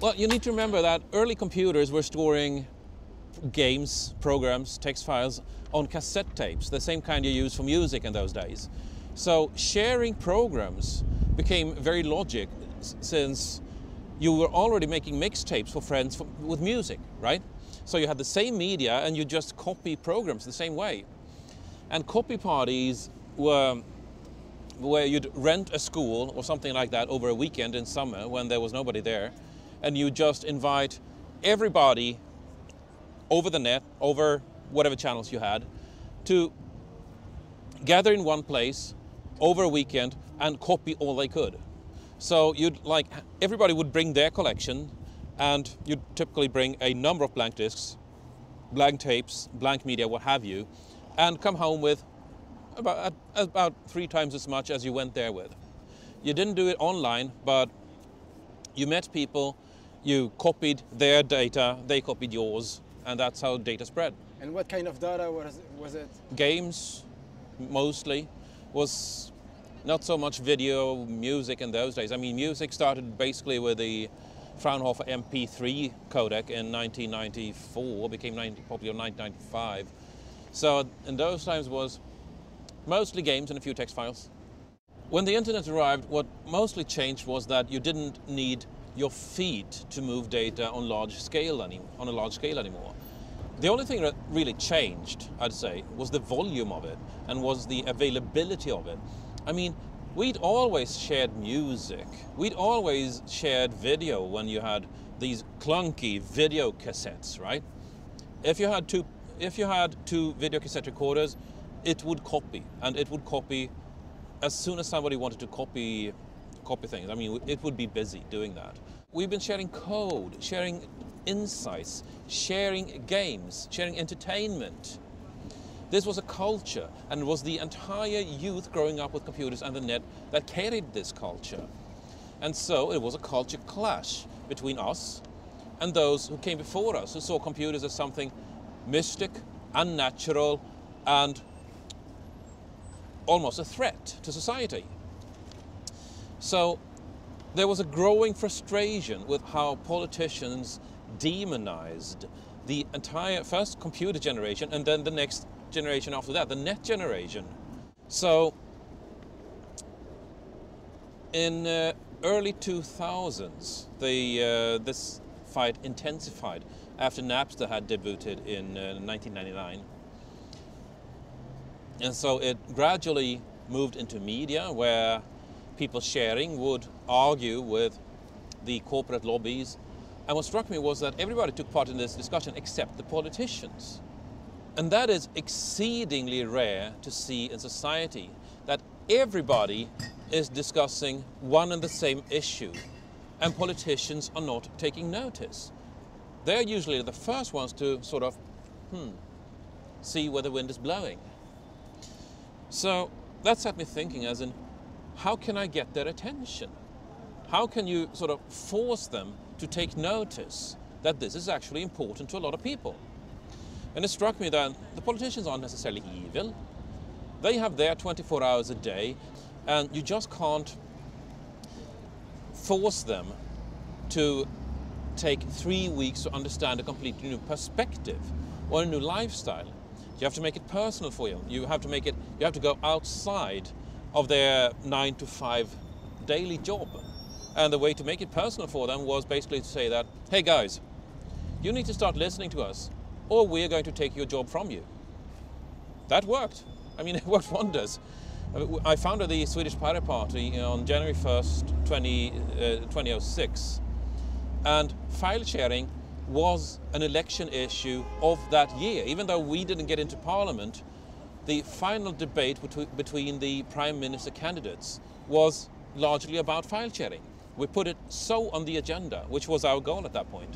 Well, you need to remember that early computers were storing games, programs, text files on cassette tapes, the same kind you use for music in those days. So sharing programs became very logic since you were already making mixtapes for friends for, with music, right? So you had the same media and you just copy programs the same way. And copy parties were where you'd rent a school or something like that over a weekend in summer when there was nobody there, and you just invite everybody over the net, over whatever channels you had, to gather in one place over a weekend and copy all they could. So you'd like everybody would bring their collection, and you'd typically bring a number of blank discs, blank tapes, blank media, what have you, and come home with about about three times as much as you went there with. You didn't do it online, but you met people, you copied their data, they copied yours, and that's how data spread. And what kind of data was, was it? Games, mostly, was not so much video, music in those days. I mean, music started basically with the Fraunhofer MP3 codec in 1994, became 90, popular in 1995. So in those times was mostly games and a few text files. When the internet arrived, what mostly changed was that you didn't need your feet to move data on large scale any, on a large scale anymore. The only thing that really changed, I'd say, was the volume of it and was the availability of it. I mean, we'd always shared music. We'd always shared video when you had these clunky video cassettes, right? If you had two if you had two video cassette recorders, it would copy and it would copy as soon as somebody wanted to copy copy things. I mean, it would be busy doing that. We've been sharing code, sharing insights, sharing games, sharing entertainment. This was a culture, and was the entire youth growing up with computers and the net that carried this culture. And so it was a culture clash between us and those who came before us, who saw computers as something mystic, unnatural, and almost a threat to society. So there was a growing frustration with how politicians demonized the entire first computer generation and then the next generation after that, the net generation. So in uh, early 2000s, the, uh, this fight intensified after Napster had debuted in uh, 1999. And so it gradually moved into media where people sharing would argue with the corporate lobbies. And what struck me was that everybody took part in this discussion except the politicians. And that is exceedingly rare to see in society, that everybody is discussing one and the same issue, and politicians are not taking notice. They're usually the first ones to sort of, hmm, see where the wind is blowing. So that set me thinking as in, how can I get their attention? How can you sort of force them to take notice that this is actually important to a lot of people? And it struck me that the politicians aren't necessarily evil. They have their 24 hours a day, and you just can't force them to take three weeks to understand a completely new perspective or a new lifestyle. You have to make it personal for you. You have to make it, you have to go outside of their nine to five daily job. And the way to make it personal for them was basically to say that, hey guys, you need to start listening to us or we're going to take your job from you. That worked. I mean, it worked wonders. I founded the Swedish Pirate Party on January 1st, 20, uh, 2006. And file sharing was an election issue of that year. Even though we didn't get into parliament, the final debate between the prime minister candidates was largely about file sharing. We put it so on the agenda, which was our goal at that point.